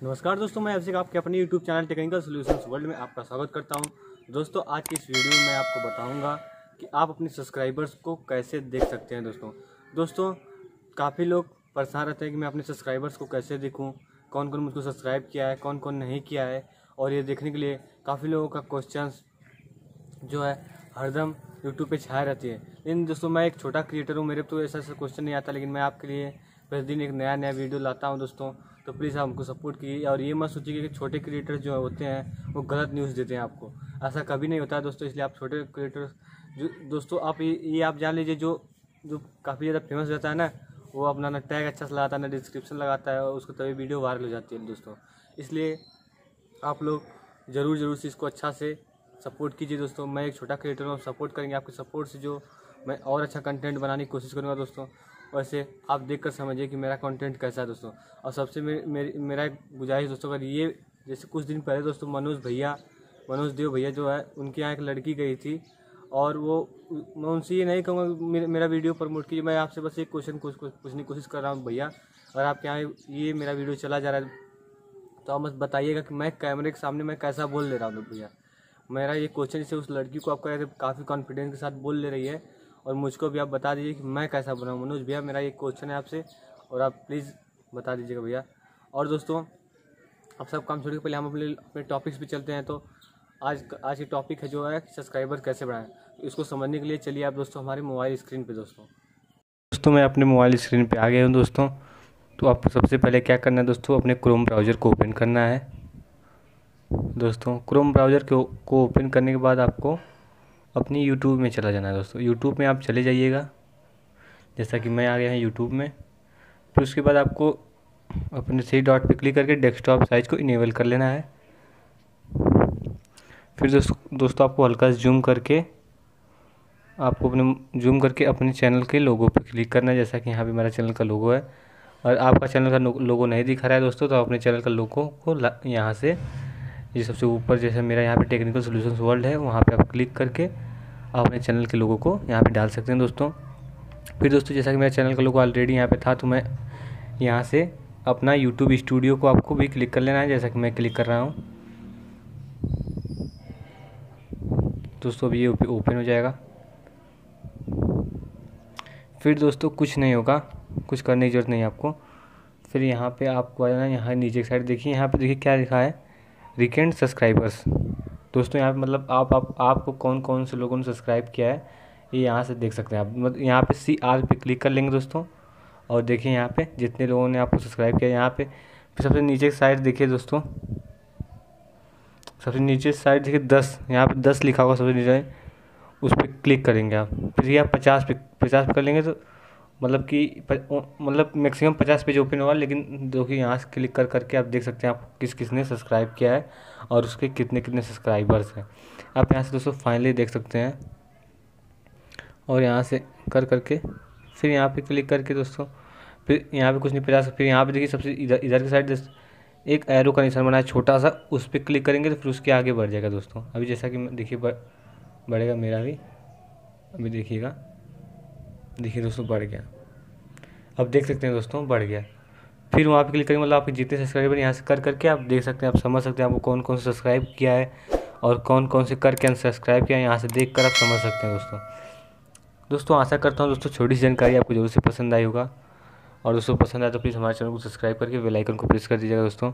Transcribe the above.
नमस्कार दोस्तों, मैं अभिषेक आपके अपने YouTube channel technical solutions world में आपका स्वागत करता हूँ। दोस्तों, आज की इस वीडियो में मैं आपको बताऊँगा कि आप अपने सब्सक्राइबर्स को कैसे देख सकते हैं दोस्तों। दोस्तों, काफ़ी लोग परेशान रहते हैं कि मैं अपने सब्सक्राइबर्स को कैसे देखूँ कौन कौन मुझको सब्सक्राइब किया है कौन कौन नहीं किया है। और ये देखने के लिए काफ़ी लोगों का क्वेश्चन जो है हरदम यूट्यूब पर छाए रहती है। लेकिन दोस्तों, मैं एक छोटा क्रिएटर हूँ, मेरे तो ऐसा ऐसा क्वेश्चन नहीं आता, लेकिन मैं आपके लिए प्रतिदिन एक नया नया वीडियो लाता हूँ दोस्तों तो प्लीज़ आप हमको सपोर्ट कीजिए और ये मत सोचिए कि छोटे क्रिएटर जो होते हैं, वो गलत न्यूज़ देते हैं आपको। ऐसा कभी नहीं होता है दोस्तों, इसलिए आप छोटे क्रिएटर जो, दोस्तों आप ये आप जान लीजिए जो जो काफ़ी ज़्यादा फ़ेमस रहता है ना, वो अपना ना टैग अच्छा से लगाता है, ना डिस्क्रिप्शन लगाता है, और उसको तभी वीडियो वायरल हो जाती है दोस्तों। इसलिए आप लोग ज़रूर ज़रूर से इसको अच्छा से सपोर्ट कीजिए दोस्तों। मैं एक छोटा क्रिएटर हूँ सपोर्ट करेंगे, आपके सपोर्ट से जो मैं और अच्छा कंटेंट बनाने की कोशिश करूँगा दोस्तों। वैसे आप देख कर समझिए कि मेरा कंटेंट कैसा है दोस्तों। और सबसे मेरी मेरी मेरा गुजारिश दोस्तों, अगर ये जैसे कुछ दिन पहले दोस्तों मनोज भैया, मनोज देव भैया जो है, उनके यहाँ एक लड़की गई थी और वो, मैं उनसे ये नहीं कहूँगा मेरा वीडियो प्रमोट कीजिए मैं आपसे बस एक क्वेश्चन पूछने की कोशिश कर रहा हूँ, भैया, अगर आपके यहाँ ये मेरा वीडियो चला जा रहा है तो आप बस बताइएगा कि मैं कैमरे के सामने मैं कैसा बोल ले रहा हूँ, भैया। मेरा ये क्वेश्चन से उस लड़की को आप कह रहे थे काफ़ी कॉन्फिडेंस के साथ बोल ले रही है और मुझको भी आप बता दीजिए कि मैं कैसा बनाऊँ मनोज भैया, मेरा ये क्वेश्चन है आपसे, और आप प्लीज़ बता दीजिएगा भैया। और दोस्तों अब सब काम छोड़ के पहले हम अपने अपने टॉपिक्स पे चलते हैं। तो आज आज की टॉपिक है जो है सब्सक्राइबर कैसे बढ़ाएँ। तो इसको समझने के लिए चलिए आप दोस्तों हमारे मोबाइल स्क्रीन पे दोस्तों। दोस्तों, मैं अपने मोबाइल स्क्रीन पे आ गया हूँ दोस्तों। तो आपको सबसे पहले क्या करना है दोस्तों, अपने क्रोम ब्राउज़र को ओपन करना है। दोस्तों क्रोम ब्राउज़र को ओपन करने के बाद आपको अपनी यूट्यूब में चला जाना है दोस्तों। यूट्यूब में आप चले जाइएगा। जैसा कि मैं आ गया है यूट्यूब में। फिर उसके बाद आपको अपने सही डॉट पे क्लिक करके डेस्कटॉप साइज़ को इनेबल कर लेना है। फिर दोस्तों दोस्तों, आपको हल्का जूम करके, आपको अपने जूम करके अपने चैनल के लोगो पर क्लिक करना है। जैसा कि यहाँ पे मेरा चैनल का लोगो है। और आपका चैनल का लोगो नहीं दिखा रहा है दोस्तों तो अपने चैनल का लोगो को यहाँ से ये सबसे ऊपर जैसे मेरा यहाँ पे टेक्निकल सोल्यूशन वर्ल्ड है, वहाँ पे आप क्लिक करके आप अपने चैनल के लोगों को यहाँ पे डाल सकते हैं दोस्तों। फिर दोस्तों, जैसा कि मेरा चैनल का लोगो ऑलरेडी यहाँ पे था तो मैं यहाँ से अपना यूट्यूब स्टूडियो को आपको भी क्लिक कर लेना है, जैसा कि मैं क्लिक कर रहा हूँ। दोस्तों अभी ये ओपन हो जाएगा। फिर दोस्तों, कुछ नहीं होगा, कुछ करने की ज़रूरत नहीं है आपको। फिर यहाँ पे आपको आ जाना यहाँ नीचे की साइड देखिए, यहाँ पे देखिए क्या लिखा है। रिकेंड सब्सक्राइबर्स दोस्तों, यहाँ पे मतलब आप आप, आपको कौन कौन से लोगों ने सब्सक्राइब किया है, ये यहाँ से देख सकते हैं आप। मतलब यहाँ पे सी आर पे क्लिक कर लेंगे दोस्तों। और देखिए यहाँ पे जितने लोगों ने आपको सब्सक्राइब किया यहाँ पे फिर सबसे नीचे की साइड देखिए दोस्तों। सबसे नीचे साइड देखिए दस, यहाँ पे दस लिखा होगा सबसे नीचे। उस पर क्लिक करेंगे आप। फिर आप पचास पे पचास पे कर लेंगे तो मतलब कि मतलब मैक्सिमम पचास पेज ओपन होगा लेकिन जो कि यहाँ से क्लिक कर, करके आप देख सकते हैं आप किस किस ने सब्सक्राइब किया है और उसके कितने कितने सब्सक्राइबर्स हैं। आप यहाँ से दोस्तों फाइनली देख सकते हैं और यहाँ से कर, करके फिर यहाँ पे क्लिक करके दोस्तों, फिर यहाँ पे कुछ नहीं पचास, फिर यहाँ पे देखिए सबसे इधर इधर की साइड एक एरो का निशान बना है छोटा सा, उस पर क्लिक करेंगे तो फिर उसके आगे बढ़ जाएगा दोस्तों। अभी जैसा कि देखिए बढ़ेगा मेरा भी। अभी देखिएगा। देखिए दोस्तों, बढ़ गया। अब देख सकते हैं दोस्तों, बढ़ गया। फिर वहाँ पे क्लिक करेंगे मतलब आपके जितने सब्सक्राइबर यहाँ से कर करके आप देख सकते हैं, आप समझ सकते हैं आपको कौन कौन से सब्सक्राइब किया है और कौन कौन से करके अनसब्सक्राइब किया है यहाँ से देख कर आप समझ सकते हैं दोस्तों। दोस्तों, आशा करता हूँ दोस्तों छोटी सी जानकारी आपको ज़रूर से पसंद आई होगा। और दोस्तों, पसंद आए तो प्लीज़ हमारे चैनल को सब्सक्राइब करके बेल आइकन को प्रेस कर दीजिएगा दोस्तों।